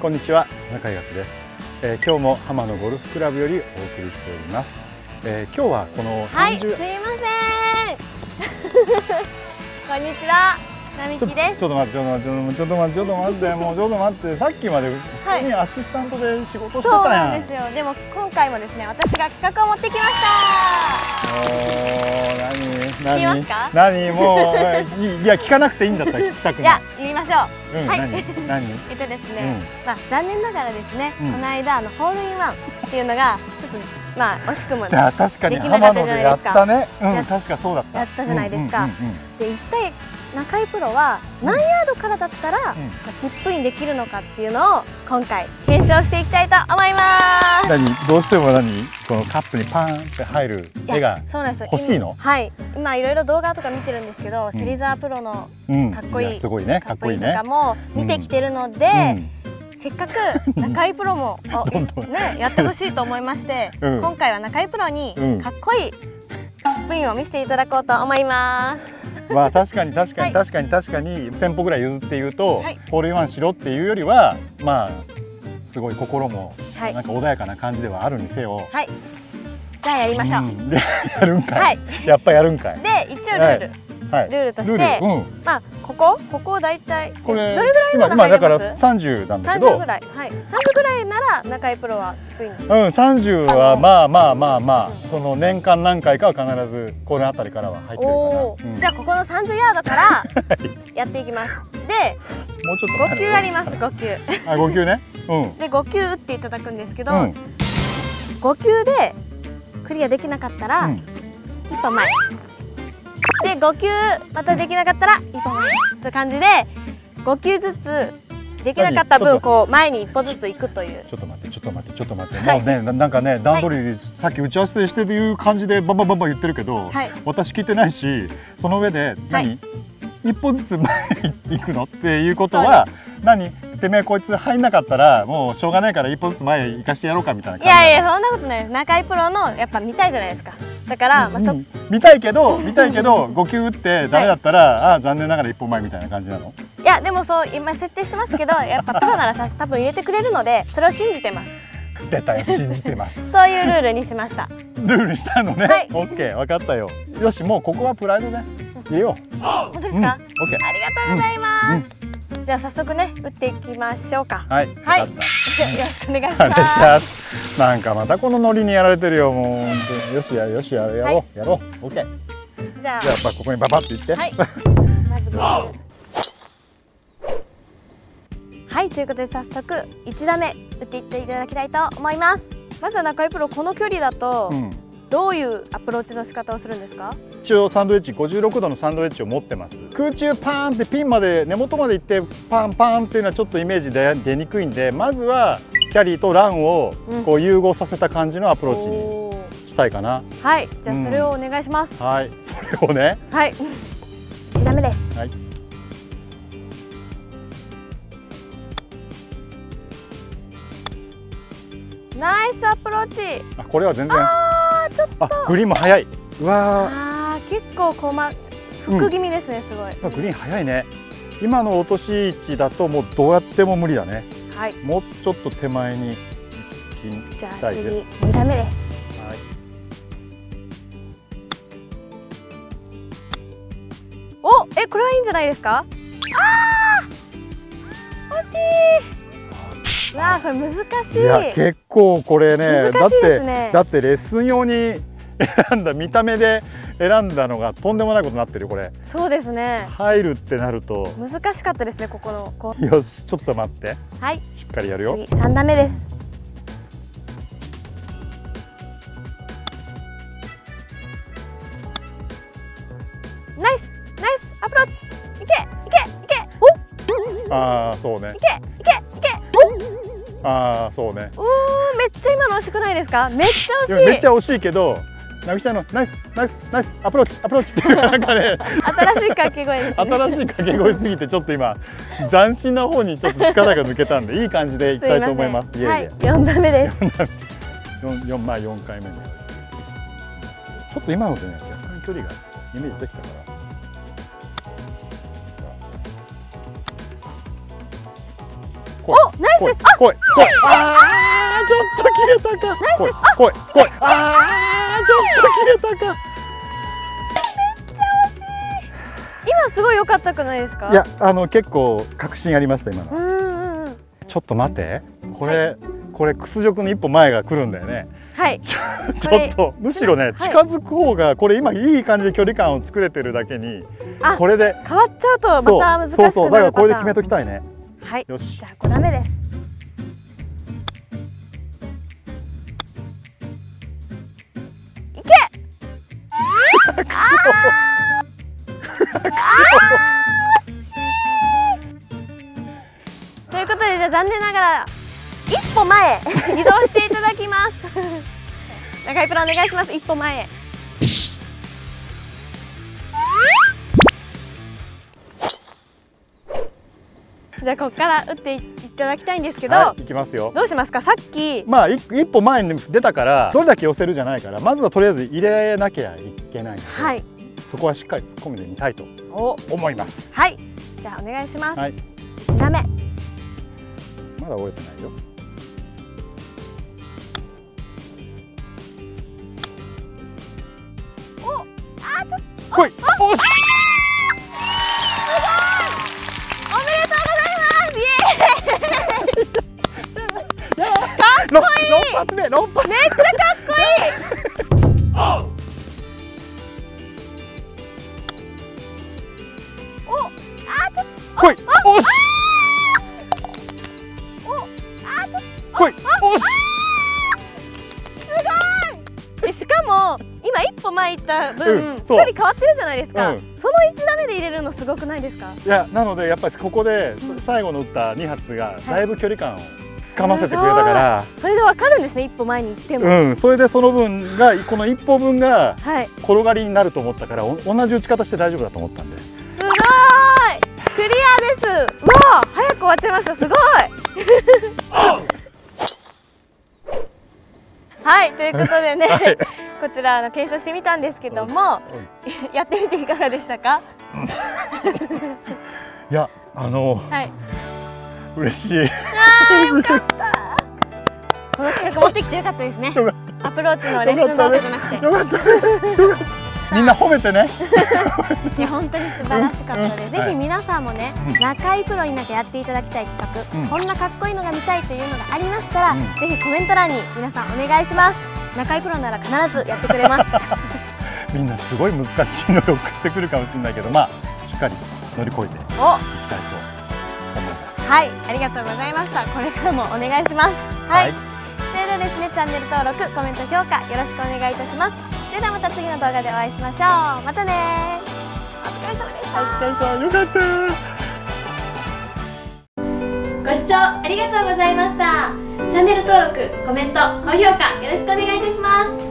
こんにちは。中井学です、えー、今日も浜野ゴルフクラブよりお送りしております、えー、今日はこのはいすいません。こんにちは並木です。ちょっと待ってちょっと待ってちょっと待ってちょっと待ってもうちょっと待ってさっきまで普通にアシスタントで仕事してたはい、そうなんですよ。でも今回もですね私が企画を持ってきました。おー何何？何？もう いや聞かなくていいんだったら聞きたくない。いやましょう、うん、はい。何？えっとですね、うん、まあ残念ながらですね、うん、この間あのホールインワンっていうのがちょっとまあ惜しくも、ね、確かに浜野でやったね、うん、確かそうだった。やったじゃないですか、で一体中井プロは何ヤードからだったら、チップインできるのかっていうのを今回検証していきたいと思います。何？どうしても何？このカップにパーンって入る絵が欲しいの？はい。今いろいろ動画とか見てるんですけど、うん、芹沢プロのかっこいい,、すごいね。かっこいいね。とかも見てきてるので、せっかく中井プロも ね、やってほしいと思いまして、うん、今回は中井プロにかっこいいチップインを見せていただこうと思います。まあ確かに確かに確かに確かに1000歩ぐらい譲って言うと、はい、ホールインワンしろっていうよりはまあすごい心もなんか穏やかな感じではあるにせよ、はい、じゃあやりましょう、うん、やるんかい、はい、やっぱやるんかい。で一応ルール、はい、ルールとして、うん、まあここここ大体どれぐらいなら今だから30なんだけど。30ぐらい。はい。30ぐらいなら中井プロはスプインうん30はまあまあまあまあ、うん、その年間何回かは必ずこの辺りからは入ってるかな、うん、じゃあここの30ヤードから やっていきます。でもうちょっと5球あります5球あ5球ね。うん。で5球打っていただくんですけど、うん、5球でクリアできなかったら、うん、一歩前で5球またできなかったら一歩前という感じで5球ずつできなかった分こう前に一歩ずつ行くという。ちょっと待ってちょっと待って。ちょっと待って、はい、もうねなんかね段取り、はい、さっき打ち合わせしてる感じでバンバンバンバン言ってるけど、はい、私聞いてないしその上で何、はい、一歩ずつ前に行くの？っていうことは何？てめえこいつ入んなかったらもうしょうがないから一歩ずつ前行かしてやろうかみたいないやいやそんなことない。中井プロのやっぱ見たいじゃないですか。だから、まあそ、見たいけど 見たいけど5球打ってダメだったら、はい、ああ残念ながら一歩前みたいな感じなの。いやでもそう今設定してますけどやっぱプロならさ 多分入れてくれるのでそれを信じてます。出たよ信じてます。そういうルールにしました。ルールしたのね、はい、オッケー分かったよ。よしもうここはプライドで入れよ。う本当ですか、うん、オッケー。ありがとうございます、うんじゃあ早速ね打っていきましょうか。はい、はい、よろしくお願いします。なんかまたこのノリにやられてるよもうよしやよしややろう、はい、やろう。オッケー。じゃあ。じゃあここにババっていって。はい。まずはいということで早速1打目打っていっていただきたいと思います。まずは中井プロこの距離だと、うんどういうアプローチの仕方をするんですか？一応サンドイッチ56度のサンドイッチを持ってます。空中パーンってピンまで根元まで行ってパンパンっていうのはちょっとイメージで出にくいんでまずはキャリーとランをこう融合させた感じのアプローチにしたいかな、はい。じゃあそれをお願いします、うん、はい。それをね。はい。1打目です。はい。ナイスアプローチ。あこれは全然ちょっとグリーンも速い。うわあ結構こま福気味ですね、うん、すごい。グリーン速いね。今の落とし位置だともうどうやっても無理だね。はい。もうちょっと手前に行きたいです。じゃあ次2打目です。はい。おえこれはいいんじゃないですか？あ惜わあこれ難しい。いや結構これね、ね、だってだってレッスン用に 選んだ見た目で選んだのがとんでもないことになってるこれ。そうですね。入るってなると。難しかったですねここのこよしちょっと待って。はい。しっかりやるよ。三打目です。ナイスナイスアプローチ。いけいけいけ。おああそうね。いけいけああそうね。うーめっちゃ今の惜しくないですか？めっちゃ惜しい。めっちゃ惜しいけどなぎちゃんのナイスナイスナイスアプローチアプローチっていう なんかね。新しい掛け声です、ね、新しい掛け声すぎてちょっと今斬新な方にちょっと力が抜けたんでいい感じでいきたいと思います。はい、四打目です。四四まあ四回目に。ちょっと今のでね若干距離がイメージできたから。おナイスです。あ来い。来い。ああちょっと切れたか。ナイスです。あ来い。来いああちょっと切れたか。今すごい良かったくないですか？いやあの結構確信ありました今の。ちょっと待って。これ、はい、これ屈辱の一歩前が来るんだよね。はい。ちょっとむしろね、近づく方がこれ今いい感じで距離感を作れてるだけにこれで変わっちゃうとまた難しくなるそうそう。だからこれで決めときたいねはい。よし。じゃあ5打目です。いけ！あということでじゃあ残念ながら一歩前移動していただきます。中井プロお願いします。一歩前じゃあここから打っていただきたいんですけど、はい、いきますよ。どうしますか？さっきまあ一歩前に出たからどれだけ寄せるじゃないからまずはとりあえず入れなきゃいけないので、はい、そこはしっかり突っ込んでみたいと思います。はい。じゃあお願いします、はい、1打目。まだ終えてないよ。お。あちょっと。来い。おしかっこいい発目6発め。っちゃかっこいい。来いおし。おあちょ来いおし。すごい。しかも今一歩前行った分、うん、距離変わってるじゃないですか、うん、その1打目で入れるのすごくないですか？いやなのでやっぱりここで最後の打った2発がだいぶ距離感をつかませてくれたから、それでわかるんですね一歩前に行っても、うん、それでその分がこの一歩分が転がりになると思ったから、同じ打ち方して大丈夫だと思ったんで。すごい。クリアです。わあ早く終わっちゃいました。すごい。はいということでね、はい、こちらの検証してみたんですけども、うん、やってみていかがでしたか？いやあのはい、嬉しいよかった。この企画持ってきてよかったですね。アプローチのレッスン動画じゃなくて。よかった。よかった。みんな褒めてね。いや本当に素晴らしかったので、うん、ぜひ皆さんもね、はい、中井プロになってやっていただきたい企画、うん、こんなかっこいいのが見たいというのがありましたら、うん、ぜひコメント欄に皆さんお願いします。中井プロなら必ずやってくれます。みんなすごい難しいのを送ってくるかもしれないけどまあしっかり乗り越えていきたいはいありがとうございました。これからもお願いします。はい、はい、それではですねチャンネル登録コメント評価よろしくお願いいたします。それではまた次の動画でお会いしましょう。またねお疲れ様でした。お疲れ様よかった。ご視聴ありがとうございました。チャンネル登録コメント高評価よろしくお願いいたします